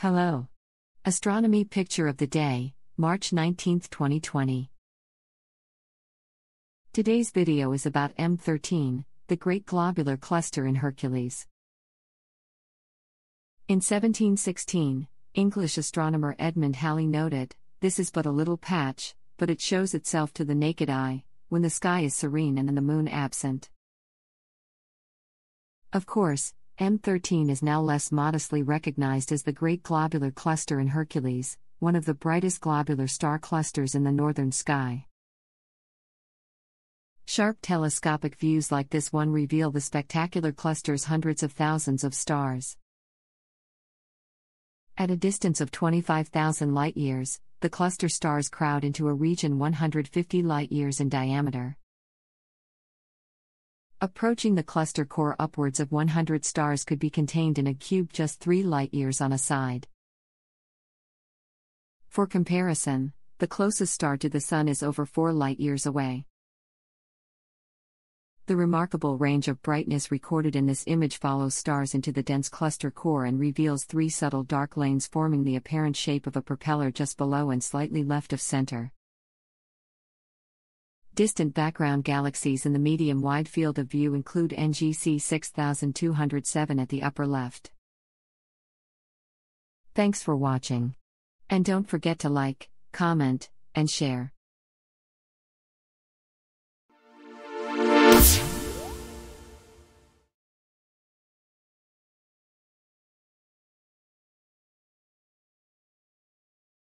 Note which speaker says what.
Speaker 1: Hello. Astronomy picture of the day, March 19, 2020. Today's video is about M13, the Great Globular Cluster in Hercules. In 1716, English astronomer Edmond Halley noted, This is but a little patch, but it shows itself to the naked eye, when the sky is serene and the moon absent. Of course, M13 is now less modestly recognized as the Great Globular Cluster in Hercules, one of the brightest globular star clusters in the northern sky. Sharp telescopic views like this one reveal the spectacular cluster's hundreds of thousands of stars. At a distance of 25,000 light years, the cluster stars crowd into a region 150 light years in diameter. Approaching the cluster core, upwards of 100 stars could be contained in a cube just 3 light years on a side. For comparison, the closest star to the Sun is over 4 light years away. The remarkable range of brightness recorded in this image follows stars into the dense cluster core and reveals three subtle dark lanes forming the apparent shape of a propeller just below and slightly left of center. Distant background galaxies in the medium wide field of view include NGC 6207 at the upper left. Thanks for watching. And don't forget to like, comment, and share.